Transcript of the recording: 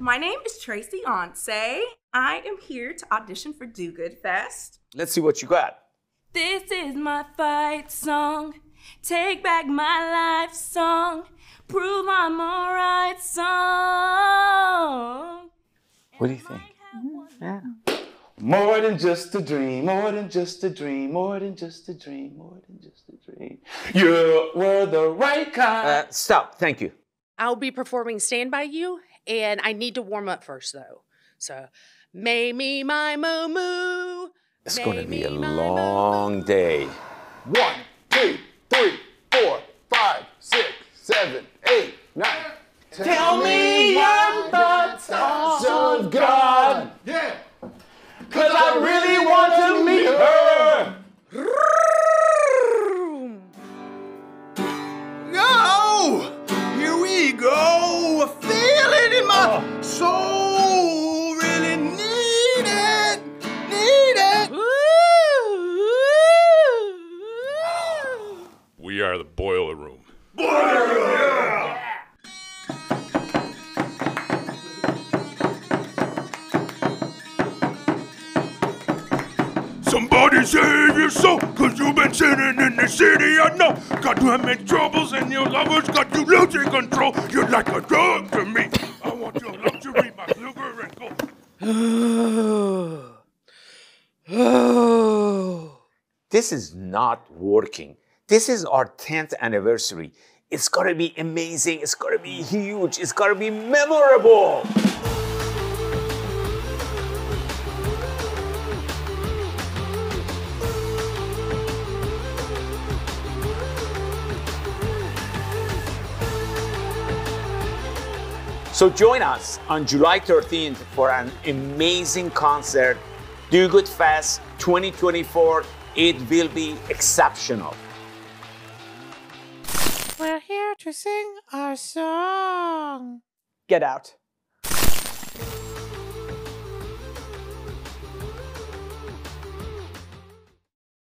My name is Tracy Onse. I am here to audition for Do Good Fest. Let's see what you got. This is my fight song. Take back my life song. Prove I'm alright song. What do you think? Yeah. More than just a dream, more than just a dream, more than just a dream, more than just a dream. You were the right kind. Uh, stop. Thank you. I'll be performing Stand By You, and I need to warm up first, though. So, may me my moo moo. It's going to be a long day. One, two, three, four, five, six, seven, eight, nine. Tell me your thoughts of God. Yeah. Cause I really are the boiler room. Somebody save your soul, cause you've been sitting in the city, I know. Got you having troubles and your lovers got you losing control. You're like a drug to me. I want your luxury, my silver and gold. This is not working. This is our 10th anniversary. It's gotta be amazing. It's gotta be huge. It's gotta be memorable. So join us on July 13th for an amazing concert, Do Good Fest 2024. It will be exceptional. To sing our song. Get out.